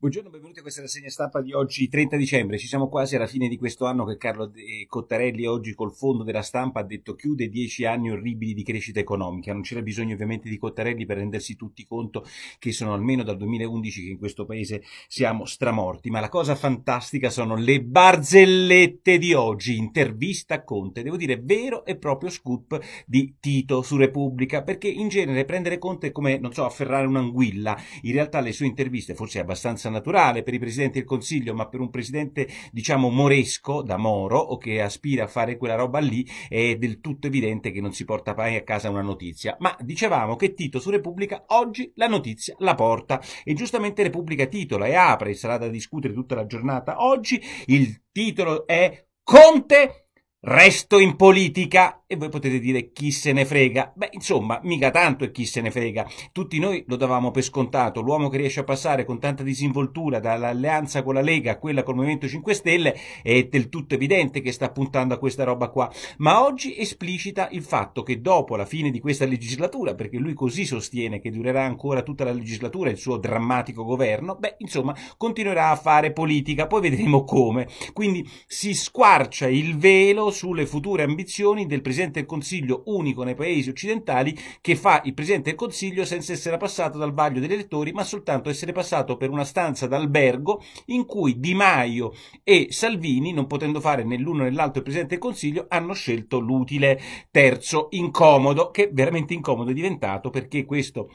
Buongiorno, benvenuti a questa rassegna stampa di oggi, 30 dicembre. Ci siamo quasi alla fine di questo anno che Carlo Cottarelli oggi col fondo della stampa ha detto chiude dieci anni orribili di crescita economica. Non c'era bisogno ovviamente di Cottarelli per rendersi tutti conto che sono almeno dal 2011 che in questo paese siamo stramorti. Ma la cosa fantastica sono le barzellette di oggi. Intervista a Conte. Devo dire vero e proprio scoop di Tito su Repubblica, perché in genere prendere Conte è come, non so, afferrare un'anguilla. In realtà le sue interviste, forse abbastanza naturale per i presidenti del Consiglio, ma per un presidente, diciamo, moresco, da Moro, o che aspira a fare quella roba lì, è del tutto evidente che non si porta mai a casa una notizia. Ma dicevamo che Tito su Repubblica oggi la notizia la porta e giustamente Repubblica titola e apre, sarà da discutere tutta la giornata oggi, il titolo è Conte Resto in politica e voi potete dire chi se ne frega. Beh, insomma, mica tanto è chi se ne frega. Tutti noi lo davamo per scontato. L'uomo che riesce a passare con tanta disinvoltura dall'alleanza con la Lega a quella col Movimento 5 Stelle è del tutto evidente che sta puntando a questa roba qua. Ma oggi esplicita il fatto che dopo la fine di questa legislatura, perché lui così sostiene che durerà ancora tutta la legislatura il suo drammatico governo, beh, insomma, continuerà a fare politica. Poi vedremo come. Quindi si squarcia il velo sulle future ambizioni del Presidente del Consiglio unico nei paesi occidentali che fa il Presidente del Consiglio senza essere passato dal vaglio degli elettori ma soltanto essere passato per una stanza d'albergo in cui Di Maio e Salvini, non potendo fare né l'uno né l'altro il Presidente del Consiglio, hanno scelto l'utile terzo incomodo, che veramente incomodo è diventato perché questo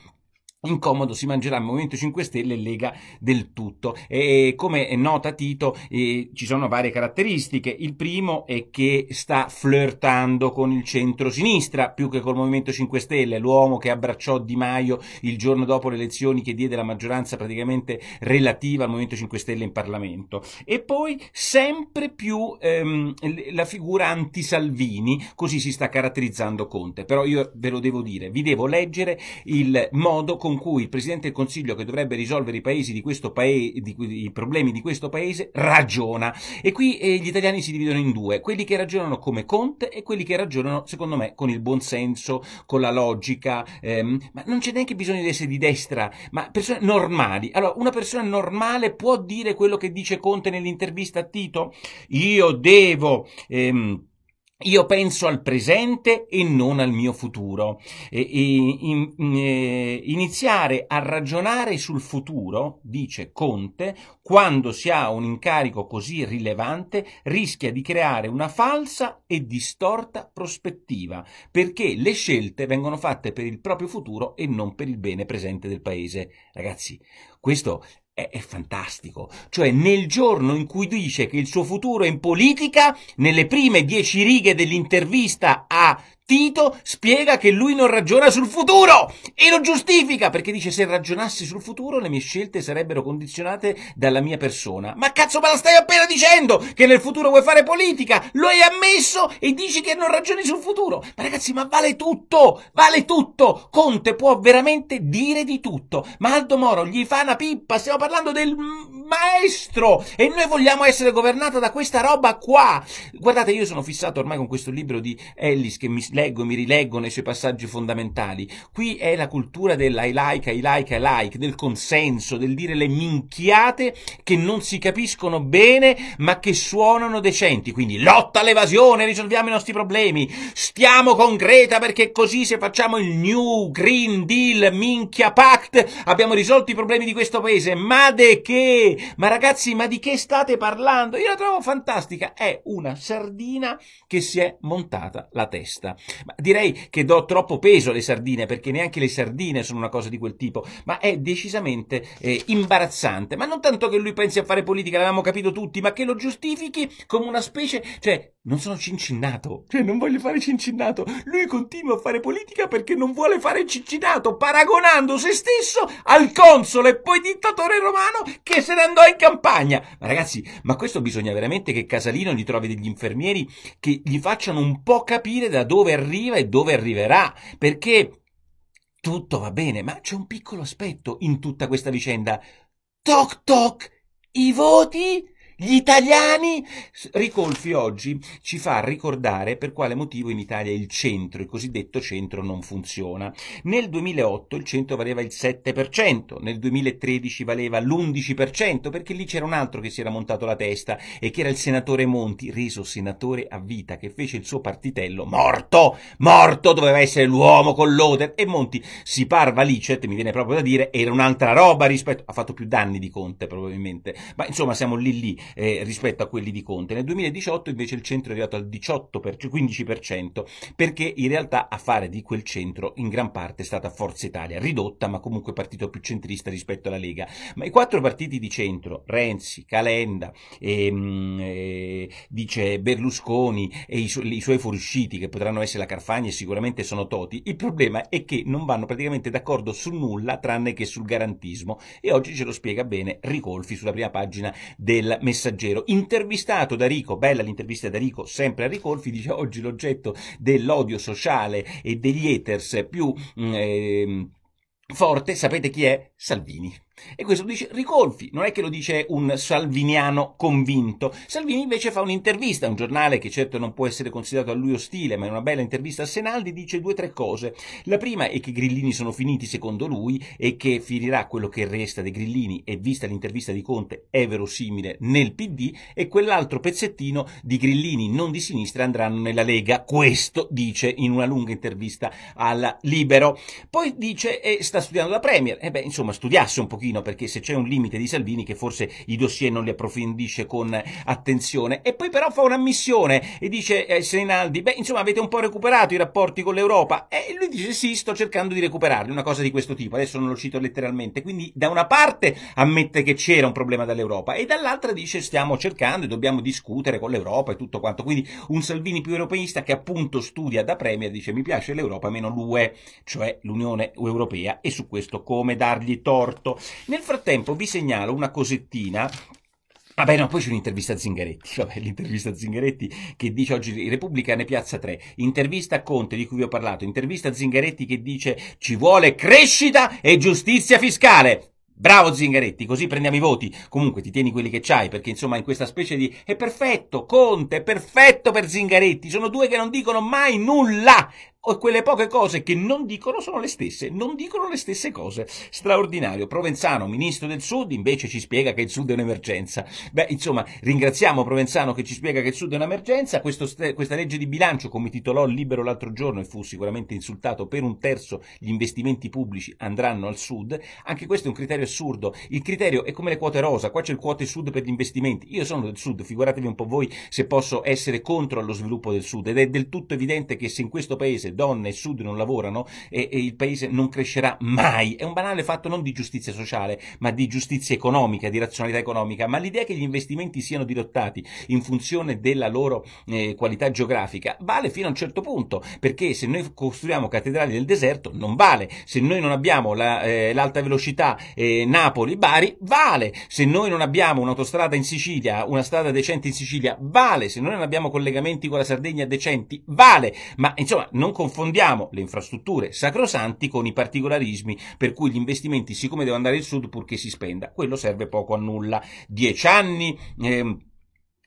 incomodo si mangerà il Movimento 5 Stelle e Lega del tutto. E come nota Tito, eh, ci sono varie caratteristiche. Il primo è che sta flirtando con il centro-sinistra più che col Movimento 5 Stelle, l'uomo che abbracciò Di Maio il giorno dopo le elezioni che diede la maggioranza praticamente relativa al Movimento 5 Stelle in Parlamento. E poi sempre più ehm, la figura anti-Salvini, così si sta caratterizzando Conte. Però io ve lo devo dire, vi devo leggere il modo con con cui il Presidente del Consiglio, che dovrebbe risolvere i, paesi di questo paese, di, i problemi di questo paese, ragiona. E qui eh, gli italiani si dividono in due, quelli che ragionano come Conte e quelli che ragionano, secondo me, con il buonsenso, con la logica, ehm, ma non c'è neanche bisogno di essere di destra, ma persone normali. Allora, una persona normale può dire quello che dice Conte nell'intervista a Tito? Io devo... Ehm, io penso al presente e non al mio futuro. E, e, in, e, iniziare a ragionare sul futuro, dice Conte, quando si ha un incarico così rilevante, rischia di creare una falsa e distorta prospettiva, perché le scelte vengono fatte per il proprio futuro e non per il bene presente del paese. Ragazzi, questo è, è, fantastico. Cioè, nel giorno in cui dice che il suo futuro è in politica, nelle prime dieci righe dell'intervista a Tito spiega che lui non ragiona sul futuro e lo giustifica perché dice se ragionassi sul futuro le mie scelte sarebbero condizionate dalla mia persona. Ma cazzo me la stai appena dicendo che nel futuro vuoi fare politica? Lo hai ammesso e dici che non ragioni sul futuro. Ma ragazzi, ma vale tutto, vale tutto. Conte può veramente dire di tutto. Ma Aldo Moro gli fa una pippa, stiamo parlando del maestro e noi vogliamo essere governata da questa roba qua. Guardate, io sono fissato ormai con questo libro di Ellis che mi leggo, mi rileggo nei suoi passaggi fondamentali. Qui è la cultura del I like, I like, I like, del consenso, del dire le minchiate che non si capiscono bene ma che suonano decenti. Quindi lotta all'evasione, risolviamo i nostri problemi. Stiamo con Greta perché così se facciamo il New Green Deal, minchia pact, abbiamo risolto i problemi di questo paese. Ma de che? Ma ragazzi, ma di che state parlando? Io la trovo fantastica. È una sardina che si è montata la testa. Ma direi che do troppo peso alle sardine, perché neanche le sardine sono una cosa di quel tipo, ma è decisamente eh, imbarazzante. Ma non tanto che lui pensi a fare politica, l'avevamo capito tutti, ma che lo giustifichi come una specie, cioè, non sono cincinnato, cioè non voglio fare cincinnato. Lui continua a fare politica perché non vuole fare cincinnato, paragonando se stesso al console e poi dittatore romano che se ne andò in campagna. Ma ragazzi, ma questo bisogna veramente che Casalino gli trovi degli infermieri che gli facciano un po' capire da dove arriva e dove arriverà, perché tutto va bene, ma c'è un piccolo aspetto in tutta questa vicenda. Toc toc, i voti? Gli italiani? Ricolfi oggi ci fa ricordare per quale motivo in Italia il centro, il cosiddetto centro, non funziona. Nel 2008 il centro valeva il 7%, nel 2013 valeva l'11%, perché lì c'era un altro che si era montato la testa e che era il senatore Monti, reso senatore a vita, che fece il suo partitello morto, morto, doveva essere l'uomo con l'oder e Monti si parva licet, mi viene proprio da dire, era un'altra roba rispetto, ha fatto più danni di Conte probabilmente, ma insomma siamo lì lì eh, rispetto a quelli di Conte. Nel 2018 invece il centro è arrivato al 18 15% perché in realtà a fare di quel centro in gran parte è stata Forza Italia, ridotta ma comunque partito più centrista rispetto alla Lega. Ma i quattro partiti di centro, Renzi, Calenda, ehm, eh, dice Berlusconi e i, su- i suoi fuoriusciti che potranno essere la Carfagna e sicuramente sono Toti, il problema è che non vanno praticamente d'accordo su nulla tranne che sul garantismo e oggi ce lo spiega bene Ricolfi sulla prima pagina del Messaggero. Intervistato da Rico, bella l'intervista da Rico, sempre a Ricolfi, dice oggi l'oggetto dell'odio sociale e degli haters più eh, forte, sapete chi è? Salvini. E questo lo dice Ricolfi, non è che lo dice un salviniano convinto. Salvini invece fa un'intervista a un giornale che certo non può essere considerato a lui ostile, ma è una bella intervista a Senaldi, dice due o tre cose. La prima è che i grillini sono finiti secondo lui e che finirà quello che resta dei grillini e vista l'intervista di Conte è verosimile nel PD e quell'altro pezzettino di grillini non di sinistra andranno nella Lega. Questo dice in una lunga intervista al Libero. Poi dice e sta studiando da Premier. E beh, insomma, studiasse un pochino pochino perché se c'è un limite di Salvini che forse i dossier non li approfondisce con attenzione. E poi però fa un'ammissione e dice eh, Senaldi beh insomma avete un po' recuperato i rapporti con l'Europa. E lui dice sì sto cercando di recuperarli. Una cosa di questo tipo. Adesso non lo cito letteralmente. Quindi da una parte ammette che c'era un problema dall'Europa e dall'altra dice stiamo cercando e dobbiamo discutere con l'Europa e tutto quanto. Quindi un Salvini più europeista che appunto studia da Premier dice mi piace l'Europa meno l'UE cioè l'Unione Europea. E su questo come dargli torto nel frattempo vi segnalo una cosettina Vabbè, no, poi c'è un'intervista a Zingaretti, vabbè, l'intervista a Zingaretti che dice oggi Repubblica ne piazza 3, intervista a Conte di cui vi ho parlato, intervista a Zingaretti che dice ci vuole crescita e giustizia fiscale. Bravo Zingaretti, così prendiamo i voti. Comunque ti tieni quelli che c'hai, perché insomma in questa specie di è perfetto, Conte, è perfetto per Zingaretti. Sono due che non dicono mai nulla o quelle poche cose che non dicono sono le stesse, non dicono le stesse cose. Straordinario. Provenzano, ministro del Sud, invece ci spiega che il Sud è un'emergenza. Beh, insomma, ringraziamo Provenzano che ci spiega che il Sud è un'emergenza. Questa legge di bilancio, come titolò Libero l'altro giorno e fu sicuramente insultato, per un terzo gli investimenti pubblici andranno al Sud. Anche questo è un criterio assurdo. Il criterio è come le quote rosa, qua c'è il quote Sud per gli investimenti. Io sono del Sud, figuratevi un po' voi se posso essere contro lo sviluppo del Sud ed è del tutto evidente che se in questo paese donne e sud non lavorano e, e, il paese non crescerà mai. È un banale fatto non di giustizia sociale, ma di giustizia economica, di razionalità economica. Ma l'idea che gli investimenti siano dirottati in funzione della loro eh, qualità geografica vale fino a un certo punto, perché se noi costruiamo cattedrali nel deserto non vale, se noi non abbiamo la, eh, l'alta velocità eh, Napoli-Bari vale, se noi non abbiamo un'autostrada in Sicilia, una strada decente in Sicilia vale, se noi non abbiamo collegamenti con la Sardegna decenti vale, ma insomma non confondiamo confondiamo le infrastrutture sacrosanti con i particolarismi per cui gli investimenti, siccome devono andare al sud purché si spenda, quello serve poco a nulla. Dieci anni. Eh,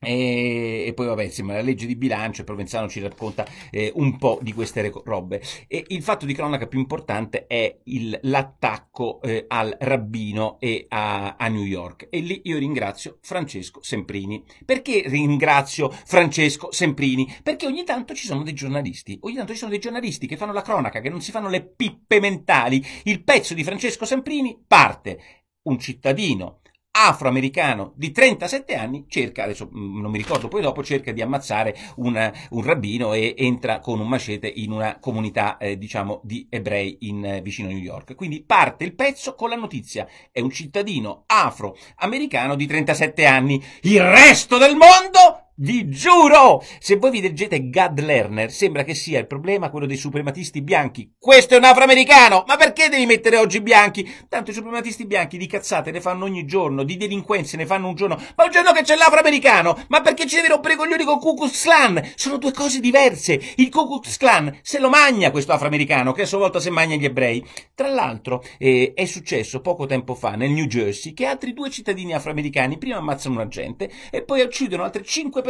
e, e, poi vabbè insomma la legge di bilancio Provenzano ci racconta eh, un po' di queste robe. E il fatto di cronaca più importante è il, l'attacco eh, al rabbino e a, a, New York. E lì io ringrazio Francesco Semprini. Perché ringrazio Francesco Semprini? perché ogni tanto ci sono dei giornalisti ogni tanto ci sono dei giornalisti che fanno la cronaca che non si fanno le pippe mentali. Il pezzo di Francesco Semprini parte. Un cittadino afroamericano di 37 anni cerca, adesso mm, non mi ricordo poi dopo, cerca di ammazzare una, un rabbino e entra con un macete in una comunità, eh, diciamo, di ebrei in, eh, vicino a New York. Quindi parte il pezzo con la notizia. È un cittadino afroamericano di 37 anni. Il resto del mondo Vi giuro! Se voi vi leggete Gad Lerner, sembra che sia il problema quello dei suprematisti bianchi. Questo è un afroamericano! Ma perché devi mettere oggi bianchi? Tanto i suprematisti bianchi di cazzate ne fanno ogni giorno, di delinquenze ne fanno un giorno. Ma un giorno che c'è l'afroamericano! Ma perché ci devi rompere i coglioni con Ku Klux Klan? Sono due cose diverse. Il Ku Klux Klan se lo magna questo afroamericano, che a sua volta se magna gli ebrei. Tra l'altro, eh, è successo poco tempo fa nel New Jersey che altri due cittadini afroamericani prima ammazzano un agente e poi uccidono altre cinque persone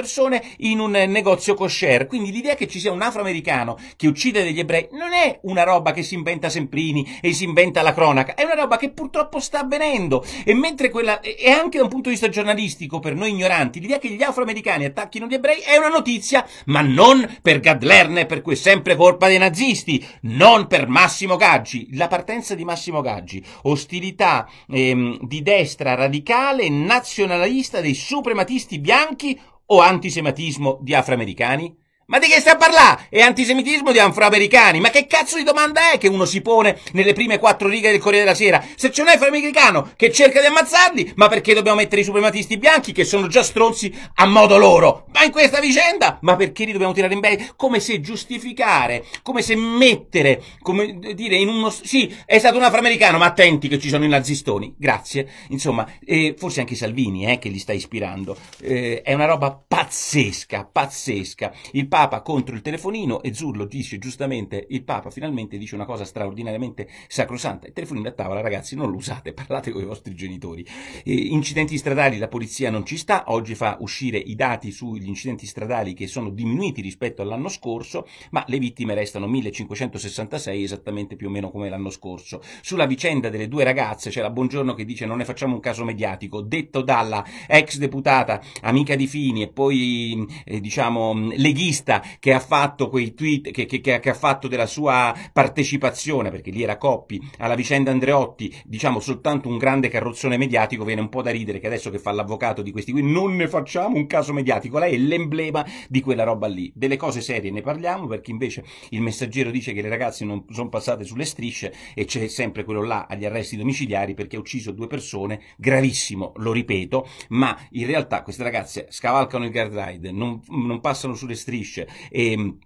in un negozio kosher. Quindi l'idea che ci sia un afroamericano che uccide degli ebrei non è una roba che si inventa Semprini e si inventa la cronaca, è una roba che purtroppo sta avvenendo. E mentre quella, e anche da un punto di vista giornalistico, per noi ignoranti, l'idea che gli afroamericani attacchino gli ebrei è una notizia, ma non per Gadlerne, per cui è sempre colpa dei nazisti, non per Massimo Gaggi. La partenza di Massimo Gaggi, ostilità ehm, di destra radicale, nazionalista dei suprematisti bianchi o antisemitismo di afroamericani? Ma di che sta a parlare? È antisemitismo di afroamericani? Ma che cazzo di domanda è che uno si pone nelle prime quattro righe del Corriere della Sera? Se c'è un afroamericano che cerca di ammazzarli, ma perché dobbiamo mettere i suprematisti bianchi che sono già stronzi a modo loro? Ma in questa vicenda? Ma perché li dobbiamo tirare in bene? Come se giustificare, come se mettere, come dire, in uno... Sì, è stato un afroamericano, ma attenti che ci sono i nazistoni. Grazie. Insomma, eh, forse anche Salvini, eh, che li sta ispirando. Eh, è una roba pazzesca, pazzesca. Il Papa contro il telefonino e Zurlo dice giustamente il Papa finalmente dice una cosa straordinariamente sacrosanta. Il telefonino a tavola, ragazzi, non lo usate, parlate con i vostri genitori. E incidenti stradali, la polizia non ci sta, oggi fa uscire i dati sugli incidenti stradali che sono diminuiti rispetto all'anno scorso, ma le vittime restano 1566, esattamente più o meno come l'anno scorso. Sulla vicenda delle due ragazze c'è la Buongiorno che dice non ne facciamo un caso mediatico, detto dalla ex deputata amica di Fini e poi eh, diciamo leghista giornalista che ha fatto quei tweet, che, che, che, ha fatto della sua partecipazione, perché lì era Coppi, alla vicenda Andreotti, diciamo soltanto un grande carrozzone mediatico, viene un po' da ridere che adesso che fa l'avvocato di questi qui non ne facciamo un caso mediatico, lei è l'emblema di quella roba lì. Delle cose serie ne parliamo perché invece il messaggero dice che le ragazze non sono passate sulle strisce e c'è sempre quello là agli arresti domiciliari perché ha ucciso due persone, gravissimo, lo ripeto, ma in realtà queste ragazze scavalcano il guardrail, non, non passano sulle strisce, e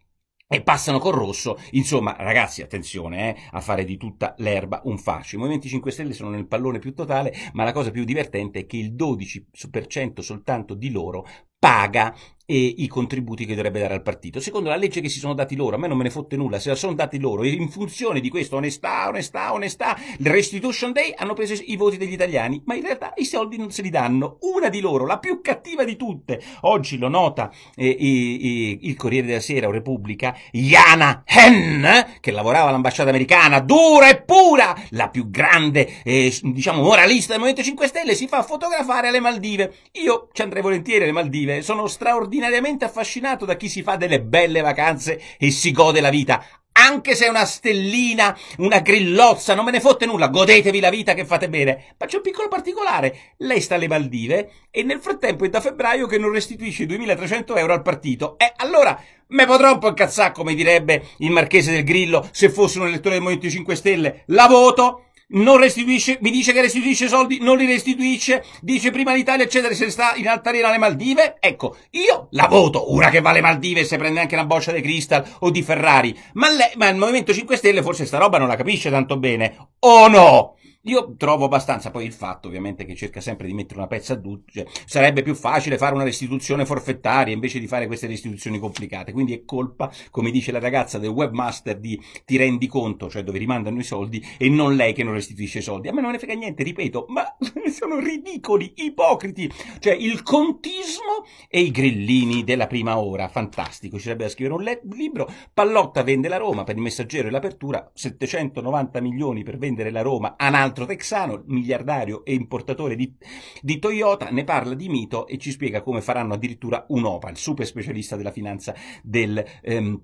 e passano col rosso, insomma ragazzi attenzione eh, a fare di tutta l'erba un fascio, i Movimenti 5 Stelle sono nel pallone più totale, ma la cosa più divertente è che il 12% soltanto di loro paga e i contributi che dovrebbe dare al partito. Secondo la legge che si sono dati loro, a me non me ne fotte nulla, se la sono dati loro, e in funzione di questo onestà, onestà, onestà, il Restitution Day hanno preso i voti degli italiani, ma in realtà i soldi non se li danno. Una di loro, la più cattiva di tutte, oggi lo nota eh, eh, il Corriere della Sera o Repubblica, Jana Hen, che lavorava all'ambasciata americana, dura e pura, la più grande, eh, diciamo, moralista del Movimento 5 Stelle, si fa fotografare alle Maldive. Io ci andrei volentieri alle Maldive, sono straordinario straordinariamente affascinato da chi si fa delle belle vacanze e si gode la vita. Anche se è una stellina, una grillozza, non me ne fotte nulla, godetevi la vita che fate bene. Ma c'è un piccolo particolare. Lei sta alle Maldive e nel frattempo è da febbraio che non restituisce 2300 euro al partito. E allora me potrò un po' incazzare, come direbbe il marchese del Grillo, se fosse un elettore del Movimento 5 Stelle. La voto, non restituisce, mi dice che restituisce soldi, non li restituisce, dice prima l'Italia eccetera, se sta in altalena alle Maldive, ecco, io la voto, una che va alle Maldive se prende anche una boccia di Crystal o di Ferrari, ma, lei, ma il Movimento 5 Stelle forse sta roba non la capisce tanto bene, o no? Io trovo abbastanza, poi il fatto ovviamente che cerca sempre di mettere una pezza a duce, sarebbe più facile fare una restituzione forfettaria invece di fare queste restituzioni complicate, quindi è colpa, come dice la ragazza del webmaster, di ti rendi conto, cioè dove rimandano i soldi e non lei che non restituisce i soldi. A me non ne frega niente, ripeto, ma sono ridicoli, ipocriti, cioè il contismo e i grillini della prima ora, fantastico, ci sarebbe da scrivere un, le- libro, Pallotta vende la Roma per il messaggero e l'apertura, 790 milioni per vendere la Roma, Anal altro texano, miliardario e importatore di, di, Toyota, ne parla di mito e ci spiega come faranno addirittura un OPA, il super specialista della finanza del... Ehm,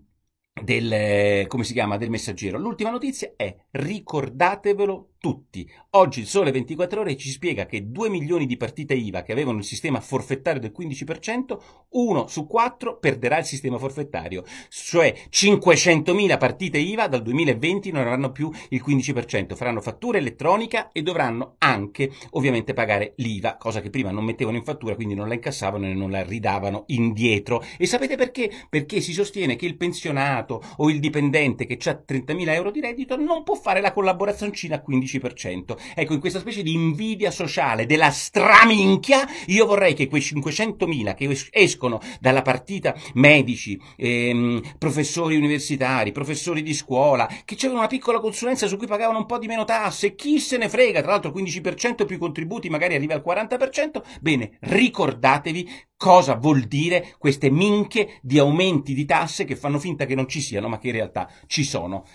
del, come si chiama, del messaggero. L'ultima notizia è ricordatevelo tutti. Oggi il Sole 24 Ore ci spiega che 2 milioni di partite IVA che avevano il sistema forfettario del 15%, uno su quattro perderà il sistema forfettario. Cioè 500.000 partite IVA dal 2020 non avranno più il 15%, faranno fattura elettronica e dovranno anche ovviamente pagare l'IVA, cosa che prima non mettevano in fattura, quindi non la incassavano e non la ridavano indietro. E sapete perché? Perché si sostiene che il pensionato o il dipendente che ha 30.000 euro di reddito non può fare la collaborazioncina a 15%. 15%. Ecco, in questa specie di invidia sociale della straminchia, io vorrei che quei 500.000 che escono dalla partita medici, ehm, professori universitari, professori di scuola, che c'erano una piccola consulenza su cui pagavano un po' di meno tasse, chi se ne frega, tra l'altro 15% più contributi magari arriva al 40%, bene, ricordatevi cosa vuol dire queste minchie di aumenti di tasse che fanno finta che non ci siano, ma che in realtà ci sono.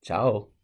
Ciao!